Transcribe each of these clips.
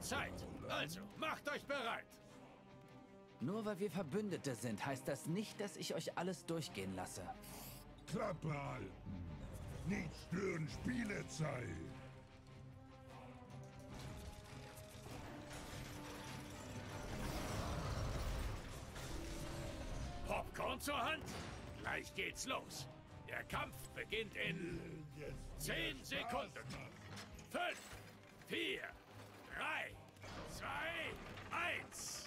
Zeit. Also, macht euch bereit. Nur weil wir Verbündete sind, heißt das nicht, dass ich euch alles durchgehen lasse. Klappe halten. Nicht stören, Spielezeit. Popcorn zur Hand? Gleich geht's los. Der Kampf beginnt in 10 Sekunden. 5, 4, 3, 2, 1.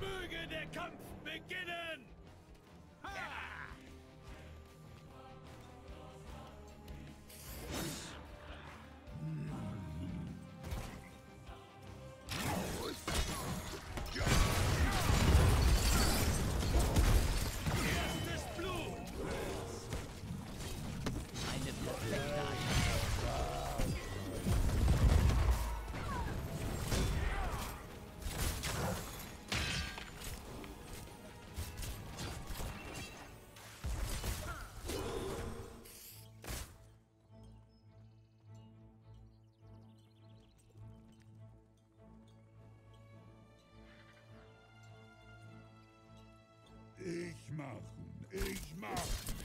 Möge der Kampf beginnen! Ha! Erstes machen, ich machen.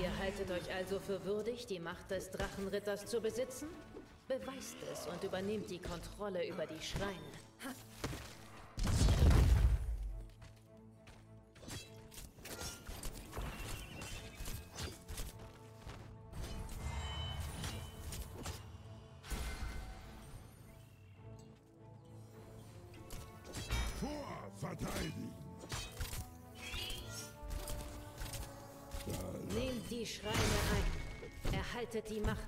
Ihr haltet euch also für würdig, die Macht des Drachenritters zu besitzen? Beweist es und übernehmt die Kontrolle über die Schreine.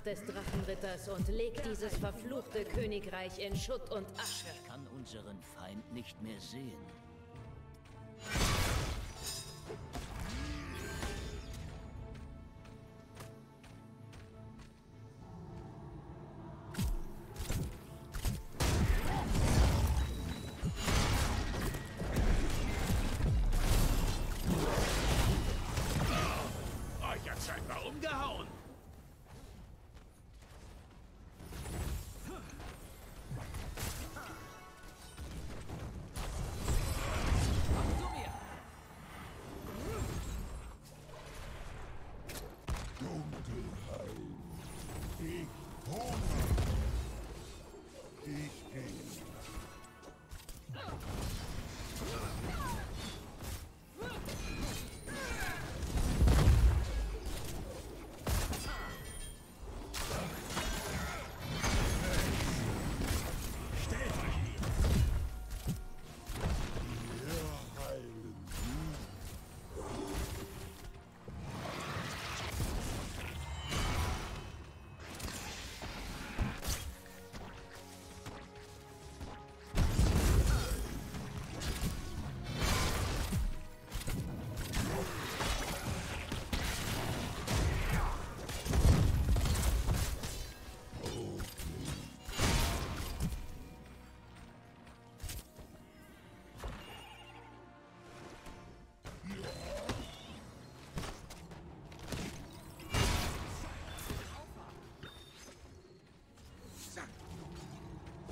Des Drachenritters und legt dieses verfluchte Königreich in Schutt und Asche. Kann unseren Feind nicht mehr sehen.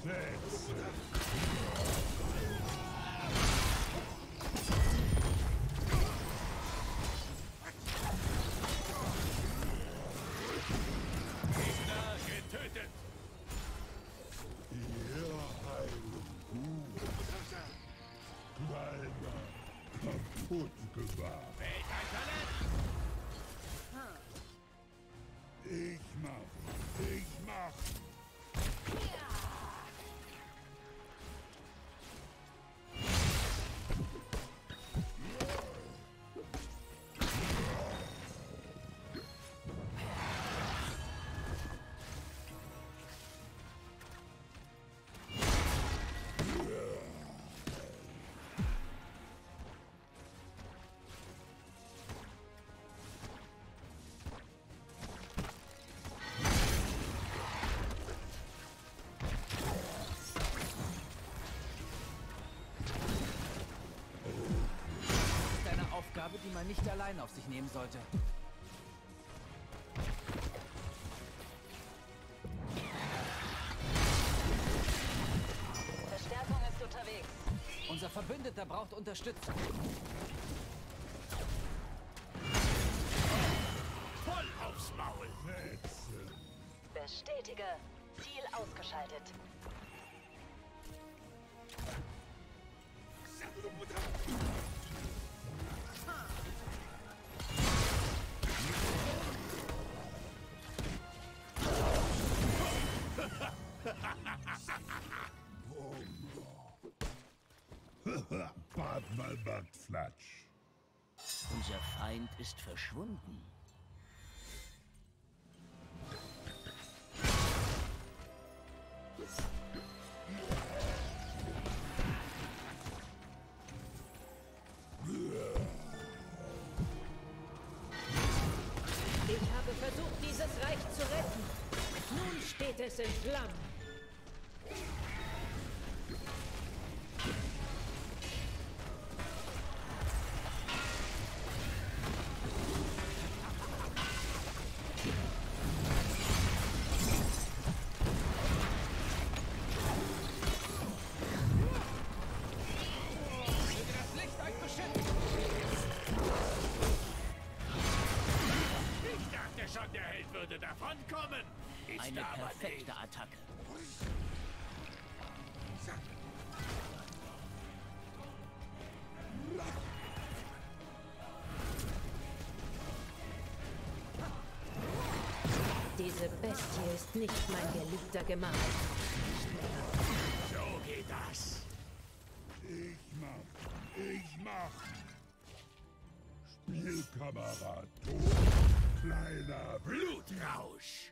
Setz. Gegner getötet. Wir heilen. Gut. Kleiner. Kaputt gemacht. Die man nicht allein auf sich nehmen sollte. Verstärkung ist unterwegs. Unser Verbündeter braucht Unterstützung. Voll aufs Maul. Bestätige. Ziel ausgeschaltet. Bad mal Backflatsch. Unser Feind ist verschwunden. Eine perfekte Attacke. Diese Bestie ist nicht mein geliebter Gemahl. So geht das. Ich mach. Ich mach. Spielkamerad tot. Kleiner Blut. Blutrausch.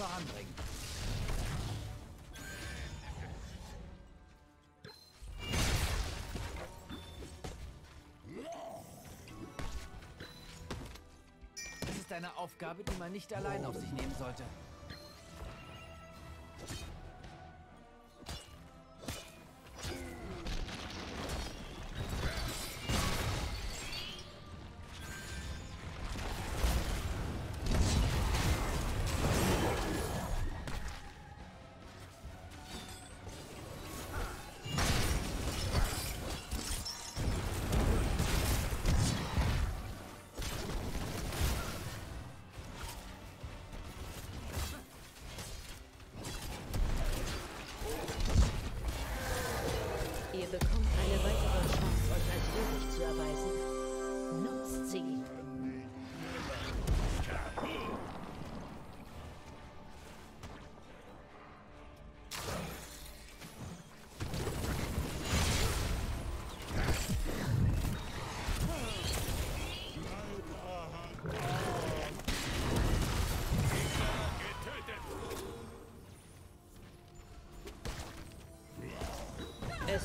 Voranbringen. Das ist eine Aufgabe, die man nicht allein auf sich nehmen sollte.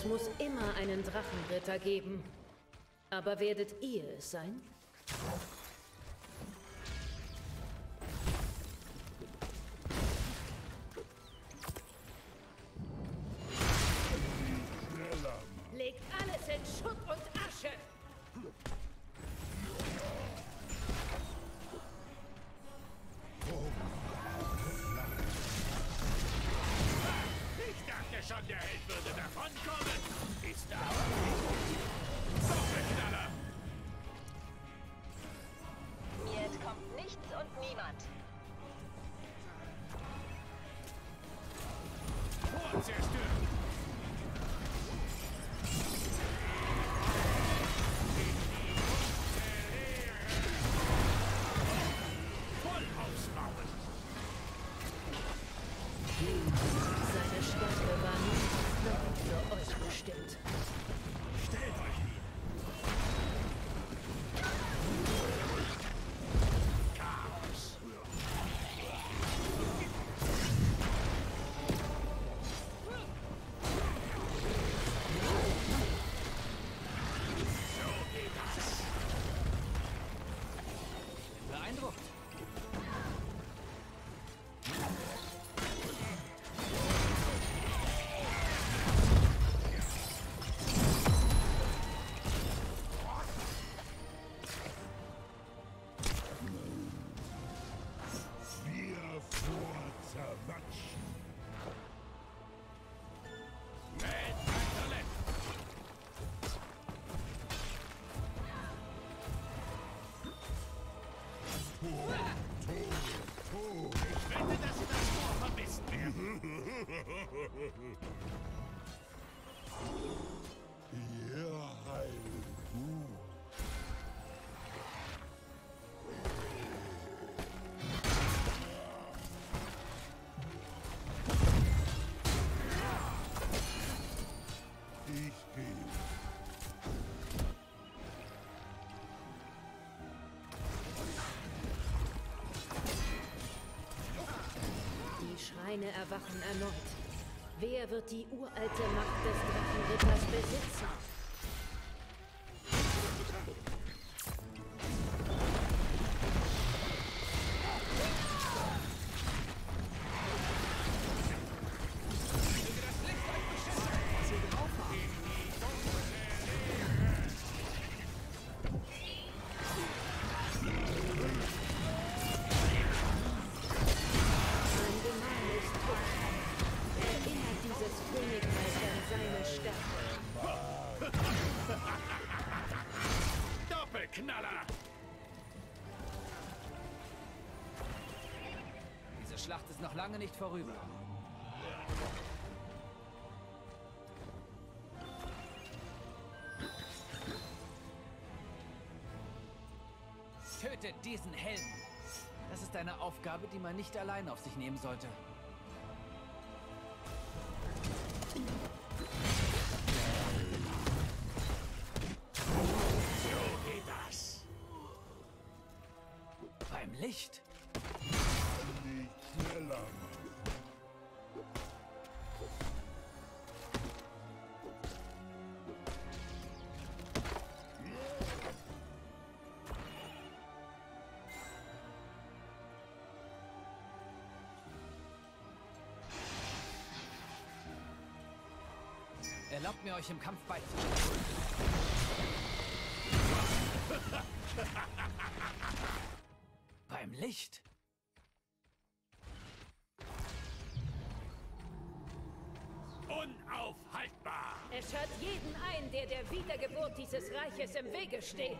Es muss immer einen Drachenritter geben. Aber werdet ihr es sein? Der Held würde davonkommen. Ist aber beeindruckt. Ihr Heil. Erwachen erneut. Wer wird die uralte Macht des Drachenritters besitzen? Doppelknaller! Diese Schlacht ist noch lange nicht vorüber. Tötet diesen Helden. Das ist eine Aufgabe, die man nicht allein auf sich nehmen sollte. Erlaubt mir, euch im Kampf beizustehen. Beim Licht. Unaufhaltbar! Es hat jeden ein, der der Wiedergeburt dieses Reiches im Wege steht.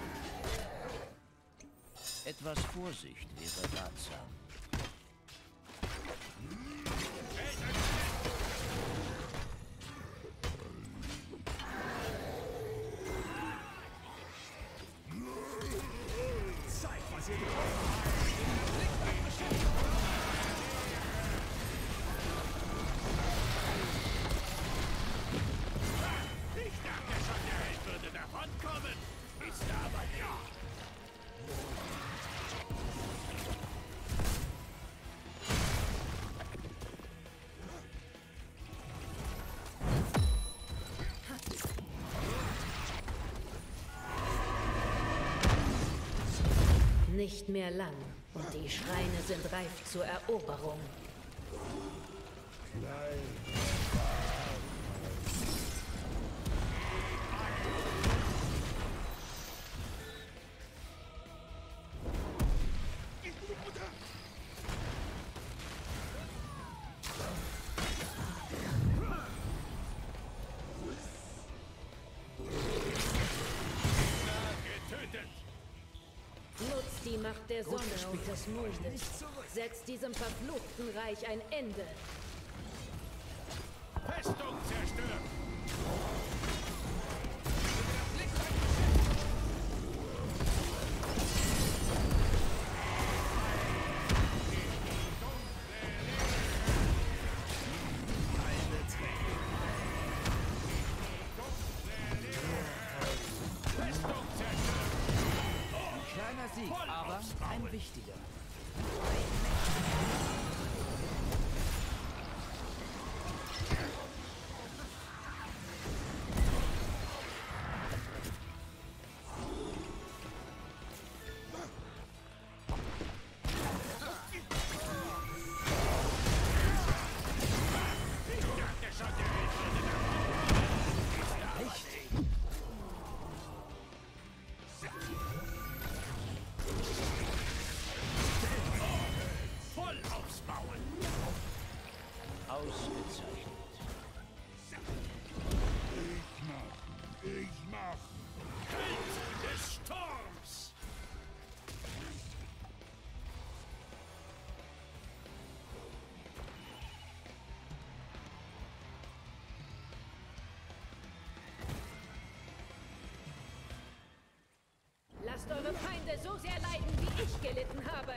Etwas Vorsicht wäre ratsam. Nicht mehr lang und die Schreine sind reif zur Eroberung. Die Macht der Sonne und des Mondes setzt diesem verfluchten Reich ein Ende. Festung zerstört! Aber ein wichtiger. Ausgezeichnet. Ich mach. Ich mach. Held des Sturms! Lasst eure Feinde so sehr leiden, wie ich gelitten habe.